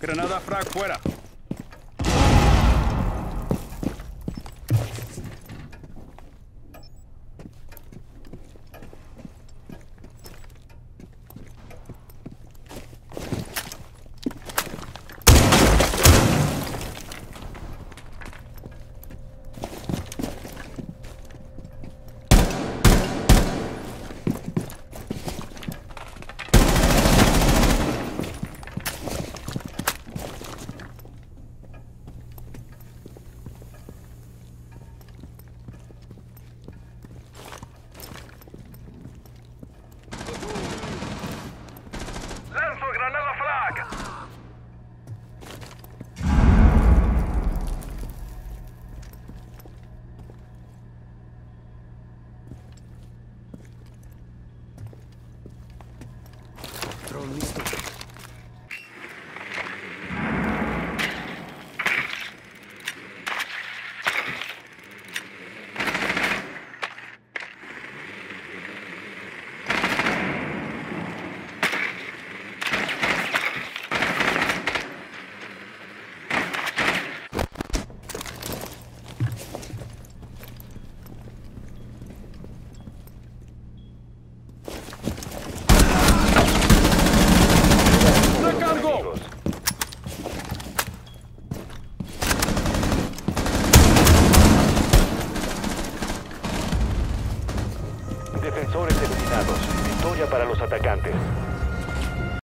Granada frag fuera. Defensores eliminados. Victoria para los atacantes.